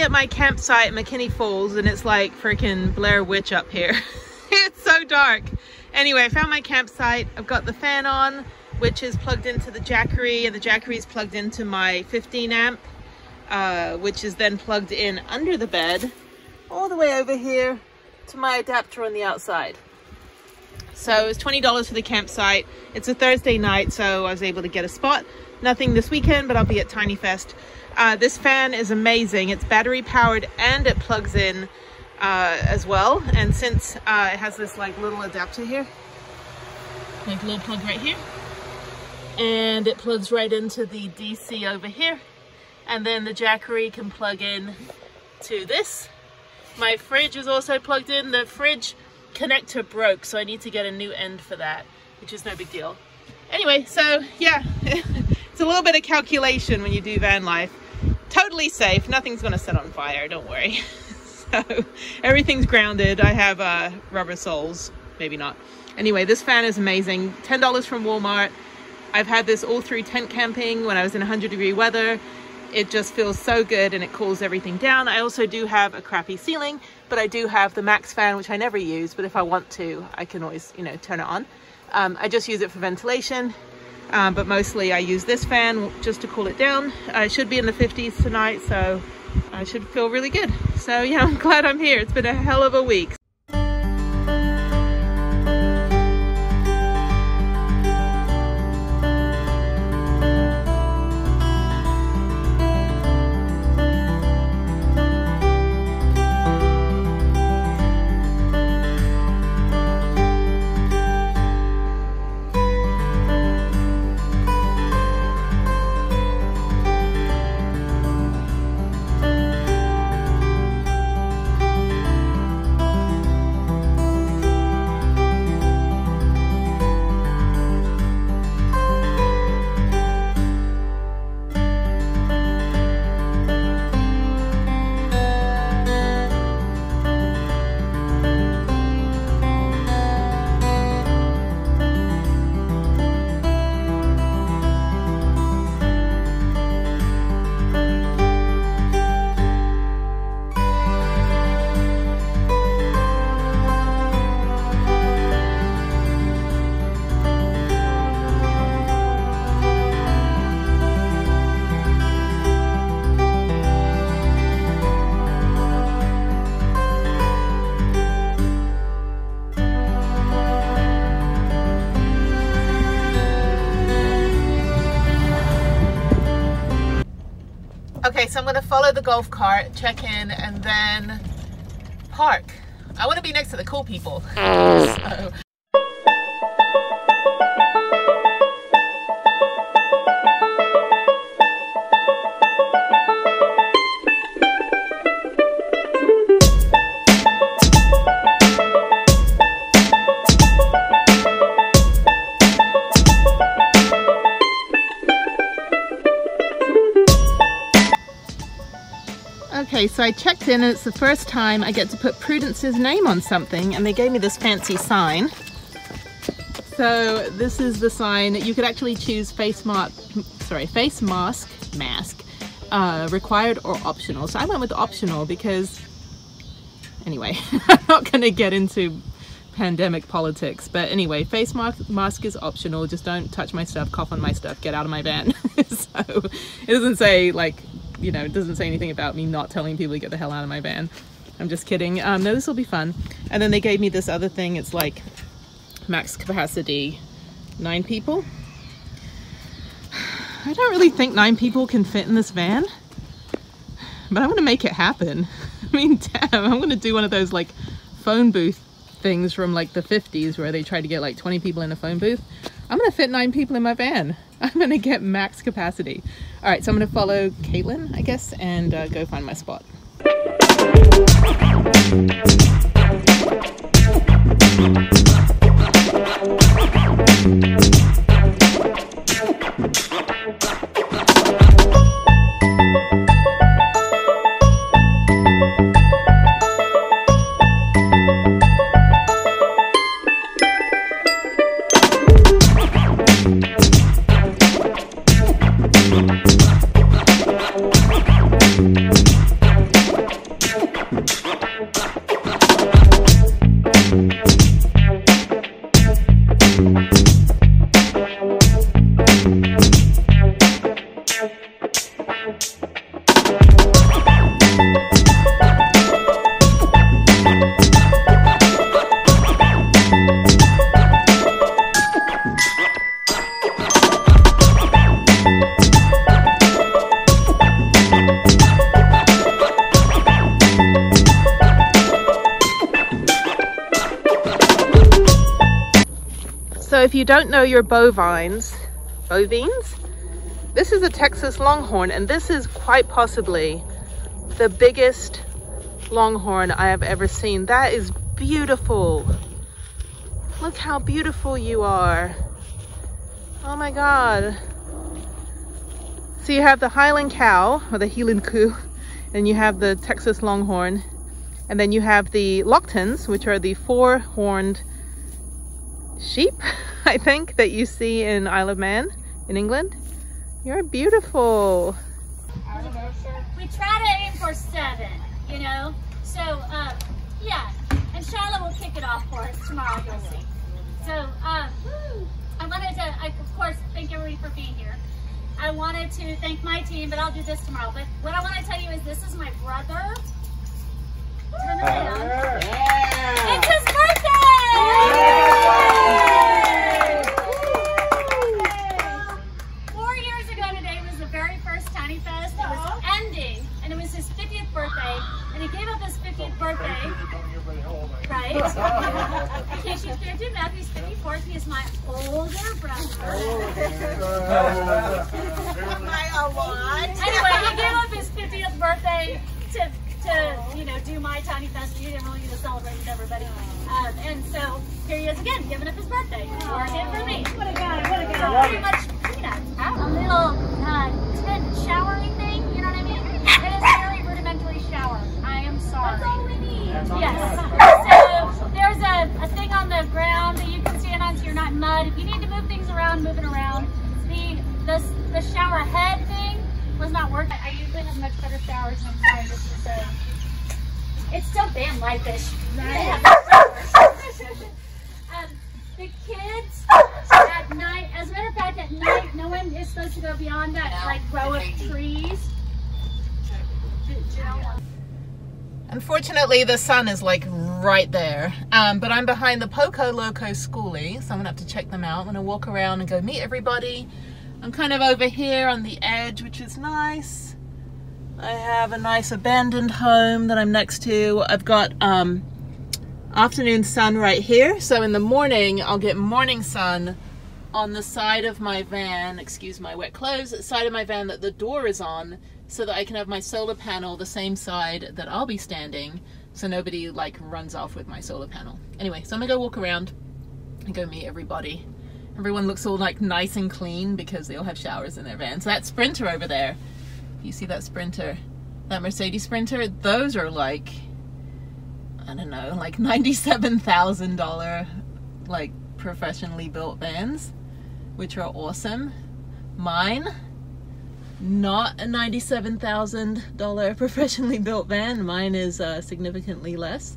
At my campsite, McKinney Falls, and it's like freaking Blair Witch up here. it's so dark. Anyway, I found my campsite. I've got the fan on, which is plugged into the Jackery, and the Jackery is plugged into my 15 amp, uh, which is then plugged in under the bed, all the way over here to my adapter on the outside. So it's $20 for the campsite. It's a Thursday night, so I was able to get a spot. Nothing this weekend, but I'll be at Tiny Fest. Uh, this fan is amazing. It's battery powered and it plugs in uh, as well. And since uh, it has this like little adapter here, like little plug right here, and it plugs right into the DC over here. And then the Jackery can plug in to this. My fridge is also plugged in. The fridge connector broke, so I need to get a new end for that, which is no big deal. Anyway, so yeah, it's a little bit of calculation when you do van life. Totally safe, nothing's gonna set on fire, don't worry. so everything's grounded. I have uh, rubber soles, maybe not. Anyway, this fan is amazing. $10 from Walmart. I've had this all through tent camping when I was in 100 degree weather. It just feels so good and it cools everything down. I also do have a crappy ceiling, but I do have the MaxxFan, which I never use, but if I want to, I can always, you know, turn it on. Um, I just use it for ventilation, um, but mostly I use this fan just to cool it down. I should be in the 50s tonight, so I should feel really good. So yeah, I'm glad I'm here. It's been a hell of a week. Okay, so I'm gonna follow the golf cart, check in, and then park. I wanna be next to the cool people. So- Okay, so I checked in and it's the first time I get to put Prudence's name on something and they gave me this fancy sign. So this is the sign. You could actually choose face mask, sorry, face mask, mask, uh, required or optional. So I went with optional because, anyway, I'm not gonna get into pandemic politics. But anyway, face mask, mask is optional. Just don't touch my stuff, cough on my stuff, get out of my van. so it doesn't say like, you know, it doesn't say anything about me not telling people to get the hell out of my van. I'm just kidding. Um, no, this will be fun. And then they gave me this other thing. It's like max capacity, nine people. I don't really think nine people can fit in this van, but I'm gonna make it happen. I mean, damn, I'm gonna do one of those like phone booth things from like the 50s where they tried to get like 20 people in a phone booth. I'm gonna fit nine people in my van. I'm gonna get max capacity. All right, so I'm gonna follow Caitlin, I guess, and uh, go find my spot. Don't know your bovines, bovines, this is a Texas Longhorn and this is quite possibly the biggest Longhorn I have ever seen. That is beautiful. Look how beautiful you are. Oh my God. So you have the Highland cow or the Highland Koo and you have the Texas Longhorn and then you have the Loaghtans, which are the four-horned sheep, I think, that you see in Isle of Man in England. You're beautiful. We try to aim for seven, you know? So, um, yeah. And Charlotte will kick it off for us tomorrow, you'll see. So, um, I wanted to, I, of course, thank everybody for being here. I wanted to thank my team, but I'll do this tomorrow. But what I want to tell you is this is my brother. Turn around. It's his birthday! Four years ago today was the very first Tiny Fest. It was ending, and it was his 50th birthday, and he gave up his 50th birthday. Right? In case you can't do math, he's 54th. He is my older brother. Anyway, he gave up his 50th birthday to, to you know, do my Tiny Fest. He didn't really get to celebrate with everybody. Um, and so here he is again, giving up his birthday. Working for me. What a guy, what a guy. So pretty much, you a little uh, tent showery thing, you know what I mean? It is a very rudimentary shower. I am sorry. That's all we need. Yes. So there's a, a thing on the ground that you can stand on so you're not in mud. If you need to move things around, move it around. The, the, the shower head thing was not working. I usually have much better showers and I'm sorry this is a it's still van life-ish. um, the kids at night, as a matter of at night, no one is supposed to go beyond that like row of trees. Unfortunately, the sun is like right there, um, but I'm behind the Poco Loco Schoolie, so I'm gonna have to check them out. I'm gonna walk around and go meet everybody. I'm kind of over here on the edge, which is nice. I have a nice abandoned home that I'm next to. I've got um, afternoon sun right here, so in the morning I'll get morning sun on the side of my van, excuse my wet clothes, side of my van that the door is on so that I can have my solar panel the same side that I'll be standing so nobody like runs off with my solar panel. Anyway, so I'm gonna go walk around and go meet everybody. Everyone looks all like nice and clean because they all have showers in their vans. That Sprinter over there, you see that Sprinter, that Mercedes Sprinter, those are like, I don't know, like $97,000 like professionally built vans, which are awesome. Mine, not a $97,000 professionally built van. Mine is uh, significantly less.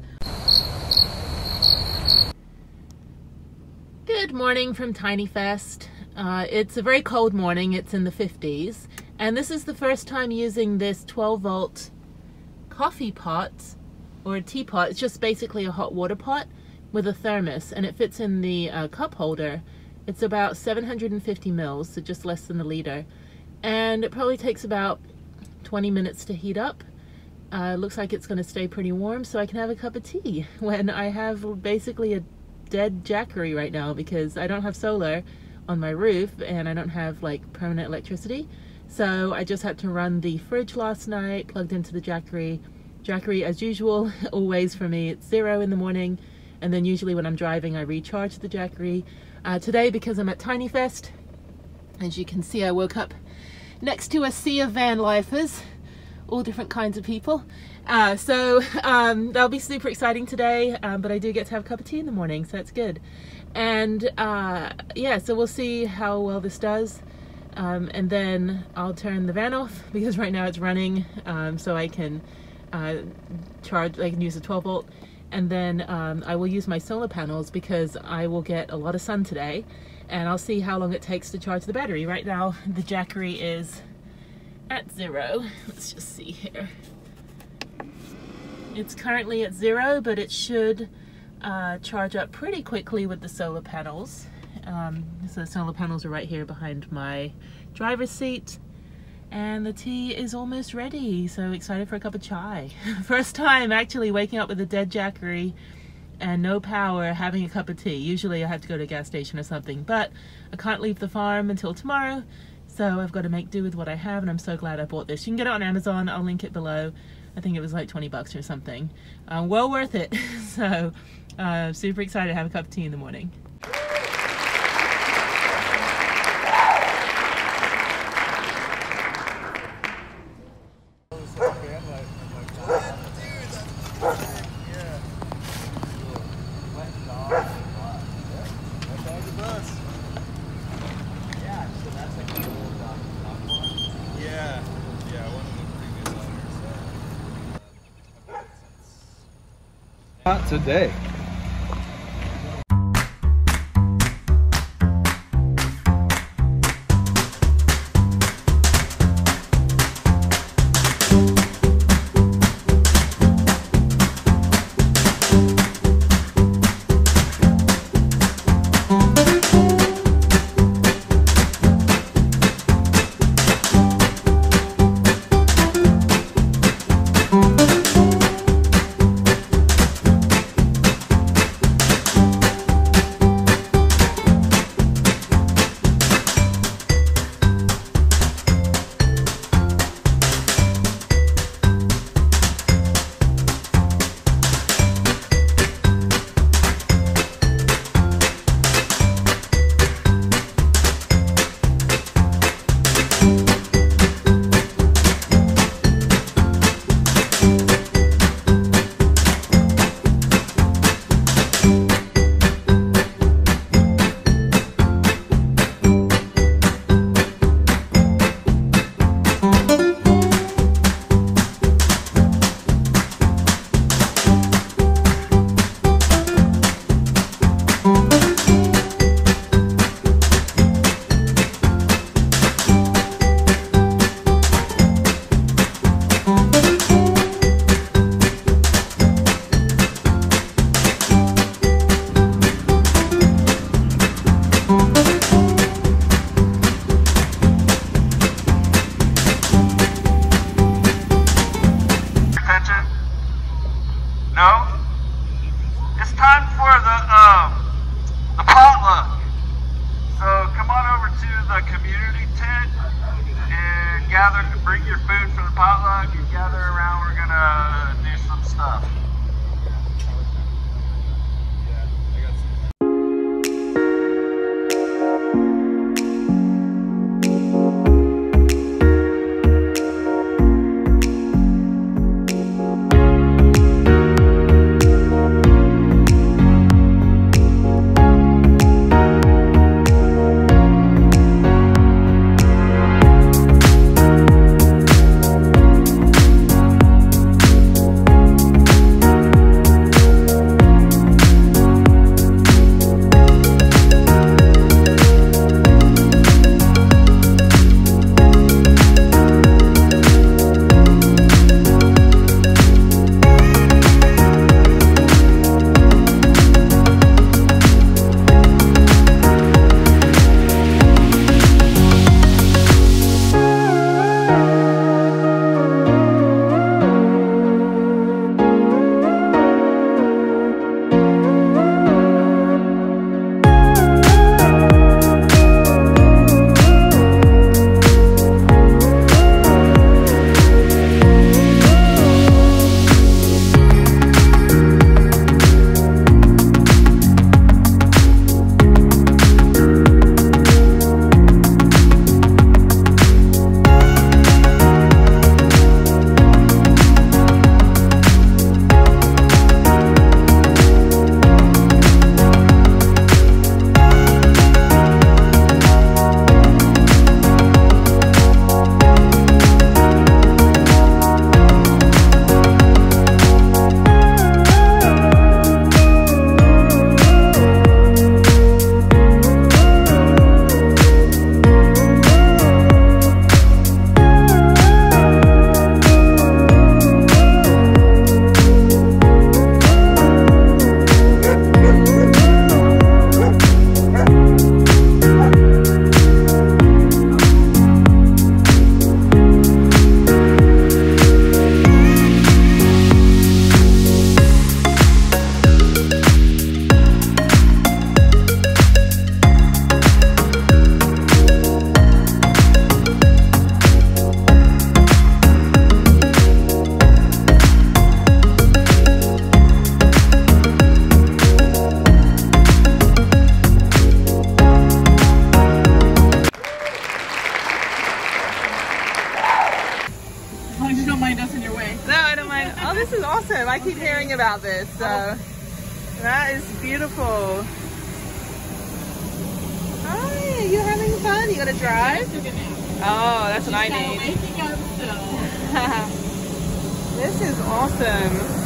Good morning from Tiny Fest. Uh, it's a very cold morning. It's in the 50s. And this is the first time using this 12 volt coffee pot or a teapot. It's just basically a hot water pot with a thermos and it fits in the uh, cup holder. It's about 750 mils, so just less than a liter. And it probably takes about 20 minutes to heat up. Uh, looks like it's going to stay pretty warm so I can have a cup of tea when I have basically a dead jackery right now because I don't have solar on my roof and I don't have like permanent electricity. So I just had to run the fridge last night, plugged into the jackery. Jackery as usual, always for me, it's zero in the morning and then usually when I'm driving I recharge the Jackery. Uh, today because I'm at Tiny Fest, as you can see I woke up next to a sea of van lifers, all different kinds of people. Uh, so um, that'll be super exciting today, um, but I do get to have a cup of tea in the morning, so that's good. And uh, yeah, so we'll see how well this does. Um, and then I'll turn the van off because right now it's running, um, so I can uh, charge, I can use a 12 volt. And then um, I will use my solar panels because I will get a lot of sun today and I'll see how long it takes to charge the battery. Right now, the Jackery is at zero. Let's just see here. It's currently at zero, but it should uh, charge up pretty quickly with the solar panels. Um, so the solar panels are right here behind my driver's seat. And the tea is almost ready, so excited for a cup of chai. First time actually waking up with a dead Jackery and no power having a cup of tea. Usually I have to go to a gas station or something, but I can't leave the farm until tomorrow, so I've got to make do with what I have, and I'm so glad I bought this. You can get it on Amazon, I'll link it below. I think it was like 20 bucks or something. Uh, well worth it. so uh, super excited to have a cup of tea in the morning. Yeah, yeah, one of the previous owners. Not today. Oh, about this. So that is beautiful. Hi, you having fun? You gonna drive? Oh, that's what I need. this is awesome.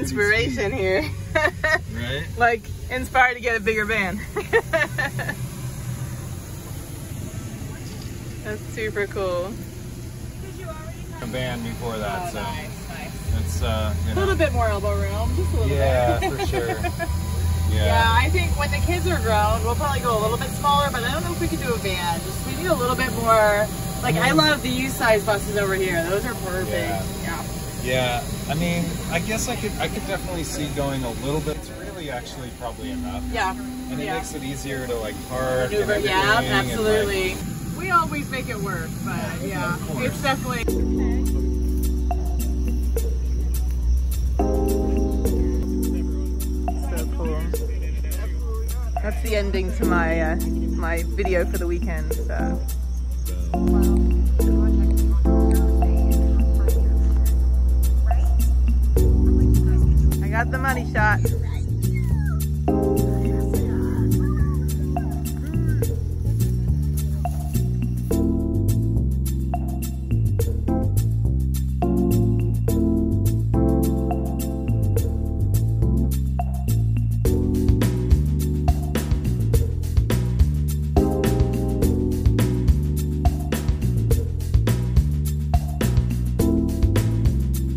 Inspiration here. Right? like inspired to get a bigger van. That's super cool. A van before that, so it's uh, you A little bit more elbow room, just a little yeah, bit. for sure. Yeah, Yeah. I think when the kids are grown, we'll probably go a little bit smaller, but I don't know if we can do a van. Just we need a little bit more. Like I love the U-size buses over here; those are perfect. Yeah. Yeah. Yeah, I mean, I guess I could I could definitely see going a little bit. It's really actually probably enough, Yeah. and it yeah. makes it easier to like park. Maneuver. and Yeah, everything, and, like, absolutely. we always make it work, but yeah, Of it's definitely. So cool. That's the ending to my uh, my video for the weekend. So. I got the money shot.